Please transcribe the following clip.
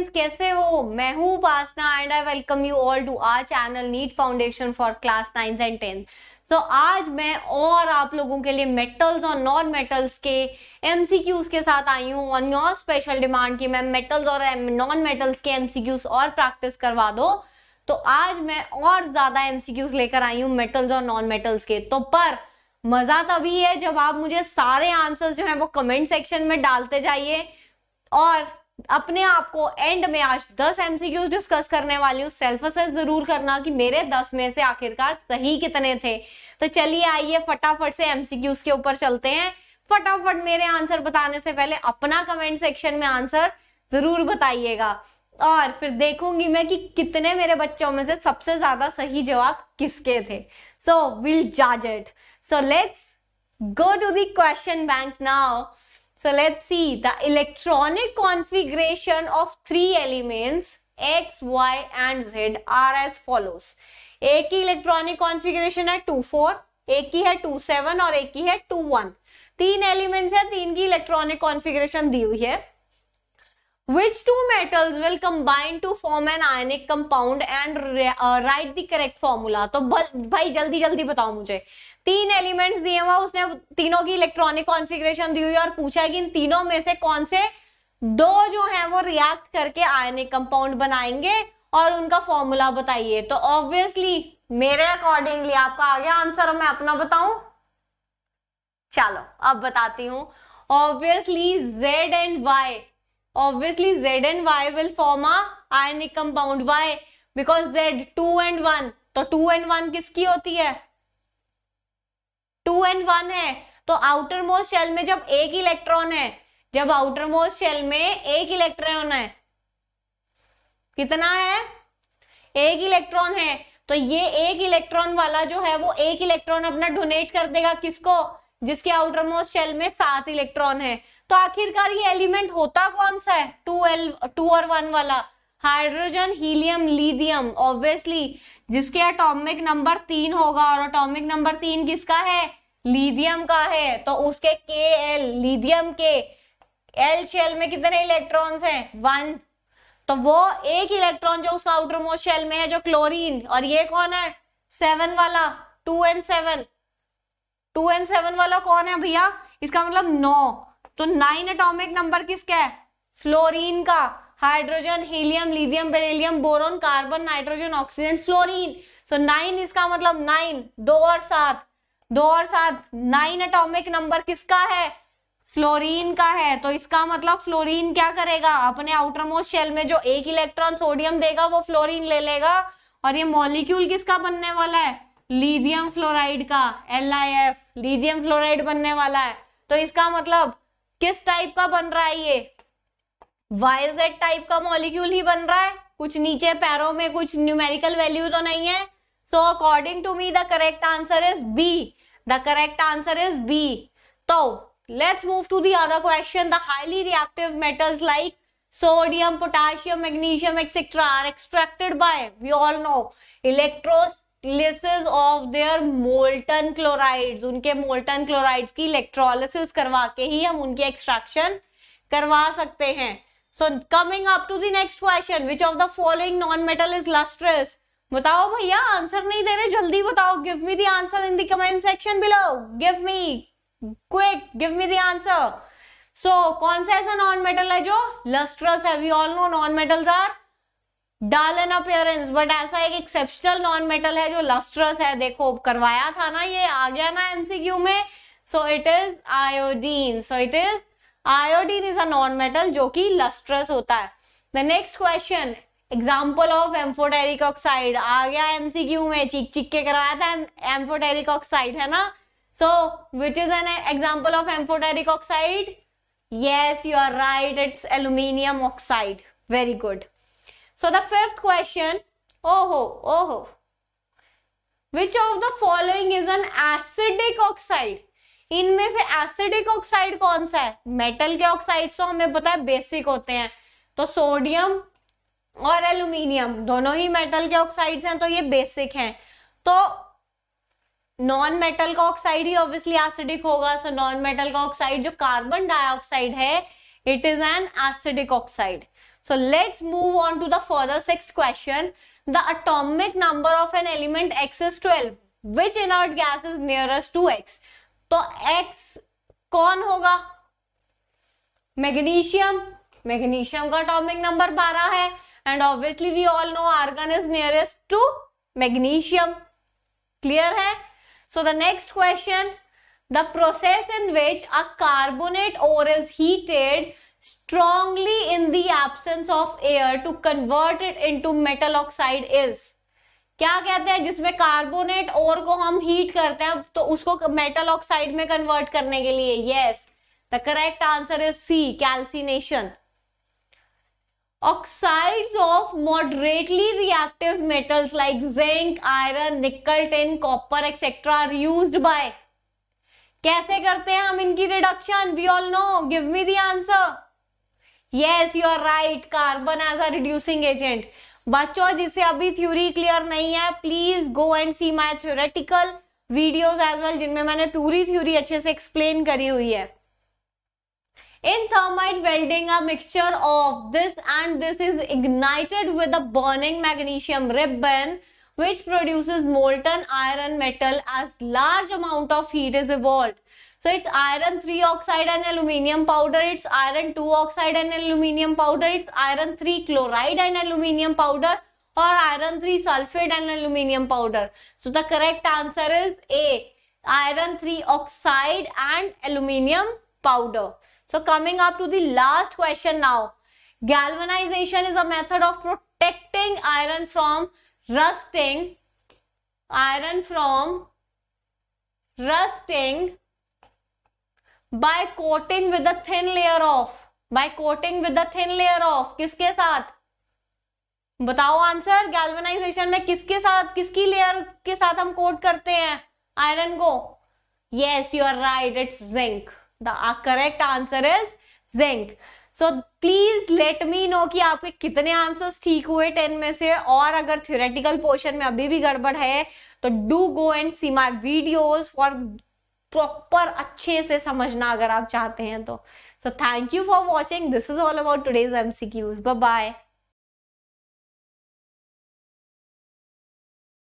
Students कैसे हो? मैं हूँ Pasna and I welcome you all to our channel NEET foundation for class ninth and tenth so आज मैं और आप लोगों के लिए मेटल्स और नॉन मेटल्स के एमसीक्यूज के साथ आई हूँ ऑन योर स्पेशल डिमांड की मैं मेटल्स और नॉन मेटल्स के एमसीक्यूज और प्रैक्टिस करवा दो। तो आज मैं और ज़्यादा एमसीक्यूज लेकर आई हूँ मेटल्स और नॉन मेटल्स के। तो पर मज़ा तभी है जब आप मुझे सारे आंसर्स जो है वो कमेंट सेक्शन में डालते जाइए और अपने आप को एंड में आज 10 एमसीक्यूज डिस्कस करने वाली हूँ। सेल्फ असेस ज़रूर करना कि मेरे 10 में से आखिरकार सही कितने थे। तो चलिए आइए फटाफट से एमसीक्यूज के ऊपर चलते हैं। फटाफट मेरे आंसर बताने से पहले अपना कमेंट सेक्शन में आंसर ज़रूर बताइएगा। और फिर देखूँगी मैं कि कितने मेरे बच्चों में से सबसे ज़्यादा सही जवाब किसके थे। सो विल जज it so let's go to the question bank now So let's see the electronic configuration of three elements X, Y and Z are as follows. एक ki इलेक्ट्रॉनिक कॉन्फ़िगरेशन है टू फोर एक ki है two seven और एक ki है to one तीन elements है तीन की इलेक्ट्रॉनिक कॉन्फ़िगरेशन दी हुई है Which two metals will combine to form an ionic compound and uh, write the correct formula? तो भाई जल्दी जल्दी बताओ मुझे। तीन एलिमेंट्स दिए हुआ उसने तीनों की इलेक्ट्रॉनिक कॉन्फ़िगरेशन दी हुई और पूछा है कि इन तीनों में से कौन से दो जो है वो रिएक्ट करके आयनिक कंपाउंड बनाएँगे और उनका फॉर्मूला बताइए। तो ऑब्वियसली मेरे अकॉर्डिंगली आपका आ गया आंसर मैं अपना बताऊँ? चलो अब बताती हूँ। Obviously Z and Y obviously Z and Y will form a ionic compound. Why? Because z 2 and 1 तो 2 एंड 1 किसकी होती है? टू एंड वन है। तो आउटर मोस्ट शेल में जब एक इलेक्ट्रॉन है, जब आउटर मोस्ट शेल में एक इलेक्ट्रॉन है, कितना है? एक इलेक्ट्रॉन है। तो ये एक इलेक्ट्रॉन वाला जो है, वो एक इलेक्ट्रॉन अपना डोनेट कर देगा किसको? जिसके आउटर मोस्ट शेल में सात इलेक्ट्रॉन है। तो आखिरकार ये एलिमेंट होता कौन सा है? टू एल, टू और वन वाला। हाइड्रोजन, हीलियम, लीथियम ऑब्वियसली जिसके एटॉमिक नंबर तीन होगा और एटॉमिक नंबर तीन किसका है? लीथियम का है। तो उसके के एल लीथियम के एल शेल में कितने इलेक्ट्रॉन्स हैं? वन तो वो एक इलेक्ट्रॉन जो उसका आउटर मोस्ट शेल में है, जो क्लोरीन और ये कौन है? सेवन वाला two N seven two N seven वाला कौन है भैया? इसका मतलब नौ. तो नाइन एटॉमिक नंबर किसका है? फ्लोरीन का। Hydrogen helium lithium beryllium boron carbon nitrogen oxygen fluorine so nine इसका मतलब नाइन दो और सात। दो और सात। नाइन एटॉमिक नंबर किसका है? फ्लोरीन का है। तो इसका मतलब फ्लोरीन क्या करेगा? अपने आउटर मोस्ट शेल में जो एक इलेक्ट्रॉन सोडियम देगा, वो फ्लोरीन ले लेगा। और ये मॉलिक्यूल किसका बनने वाला है? लिथियम फ्लोराइड का। एल लिथियम फ्लोराइड बनने वाला है। तो इसका मतलब किस टाइप का बन रहा है ये? वायरजेड टाइप का मॉलिक्यूल ही बन रहा है। कुछ नीचे पैरों में कुछ न्यूमेरिकल वैल्यू तो नहीं है। So according to me the correct answer is B the correct answer is B तो let's move to the other question the highly reactive metals like sodium potassium magnesium etcetera are extracted by we all know electrolysis of their molten chlorides उनके molten chlorides की electrolysis करवा के ही हम उनकी extraction करवा सकते हैं। So coming up to the next question which of the following non metal is lustrous बताओ भैया आंसर नहीं दे रहे, जल्दी बताओ। Give me the answer in the comment section below give me quick give me the answer so कौन सा ऐसा नॉन मेटल है जो लस्ट्रस है? We all know non metals are dull an appearance but ऐसा एक एक्सेप्शनल नॉन मेटल है जो लस्ट्रस है, देखो, करवाया था ना ये, आ गया ना एमसीक्यू में। So it is iodine so it is iodine is a non metal जो कि लस्ट्रस होता है। The next question example of amphoteric oxide आ गया एमसीक्यू में चिक चिक के करवाया था एम्फोटेरिक ऑक्साइड है ना? So which is an example of amphoteric oxide yes, you are right. It's aluminium oxide. Very good. So, the fifth question oh oh which of the following is an acidic oxide? इनमें से acidic oxide कौन सा है? Metal के oxide तो हमें पता है बेसिक होते हैं। तो सोडियम और एल्यूमिनियम दोनों ही मेटल के ऑक्साइड्स हैं तो ये बेसिक हैं। तो नॉन मेटल का ऑक्साइड ही ऑब्वियसली एसिडिक होगा। सो नॉन मेटल का ऑक्साइड जो कार्बन डाइऑक्साइड है it is an acidic oxide So let's move on to the further sixth question. The atomic number of an element X is 12. Which inert gas is nearest to X? तो X कौन होगा magnesium magnesium का atomic number 12 है and obviously we all know argon is nearest to magnesium clear है so the next question the process in which a carbonate ore is heated strongly in the absence of air to convert it into metal oxide is क्या कहते हैं? जिसमें carbonate और को हम heat करते हैं तो उसको मेटल ऑक्साइड में कन्वर्ट करने के लिए। Yes the correct answer is C calcination oxides of moderately reactive metals like zinc iron nickel tin copper etcetera are use by कैसे करते हैं हम इनकी reduction we all know give me the answer yes you are right carbon as a reducing agent बच्चों जिसे अभी theory clear नहीं है please go and see my theoretical videos as well जिनमें मैंने पूरी थ्योरी अच्छे से एक्सप्लेन करी हुई है। In thermite welding, a mixture of this and this is ignited with a burning magnesium ribbon. Which produces molten iron metal as large amount of heat is evolved. So it's iron 3 oxide and aluminium powder, it's iron 2 oxide and aluminium powder, it's iron 3 chloride and aluminium powder or iron 3 sulfate and aluminium powder. So the correct answer is A, iron 3 oxide and aluminium powder. So coming up to the last question now. Galvanization is a method of protecting iron from rusting, iron from rusting by coating with a thin layer of by coating with a thin layer of किसके साथ? बताओ answer galvanisation में किसके साथ किसकी layer के साथ हम कोट करते हैं? आयरन को। Yes you are right it's zinc the correct answer is zinc so please let me know कि आपके कितने आंसर्स ठीक हुए टेन में से और अगर थ्योरेटिकल पोर्शन में अभी भी गड़बड़ है तो do go and see my videos for proper अच्छे से समझना अगर आप चाहते हैं तो। So thank you for watching this is all about today's M C Qs bye